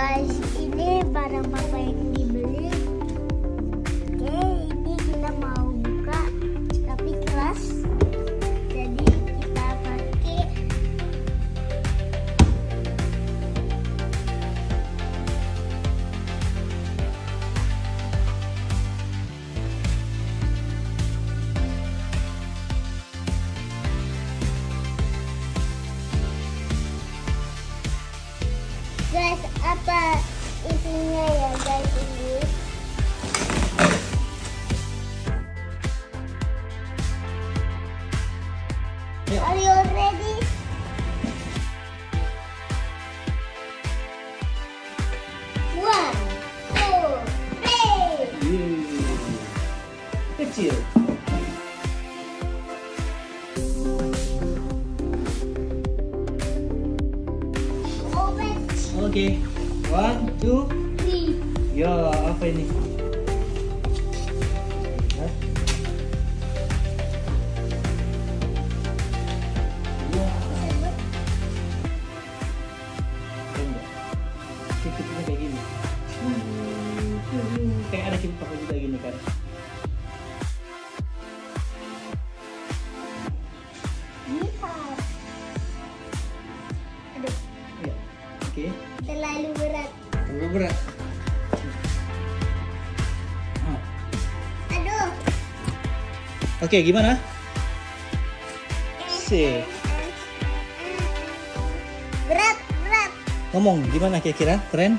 guys, ini barang papa apa isinya ya guys ini? Are you ready? One, two, three. Kecil. Oke. One, two. three. Ya, apa ini? Hah? Sikitnya kayak gini. Kayak ada kita pakai juga gini berat. Aduh. Oke, gimana? Sih. Berat, berat. Ngomong gimana kira-kira? Keren?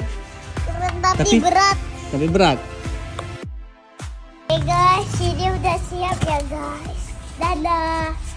Keren tapi, Tapi- berat. Tapi berat. Oke guys, ini udah siap ya guys. Dadah.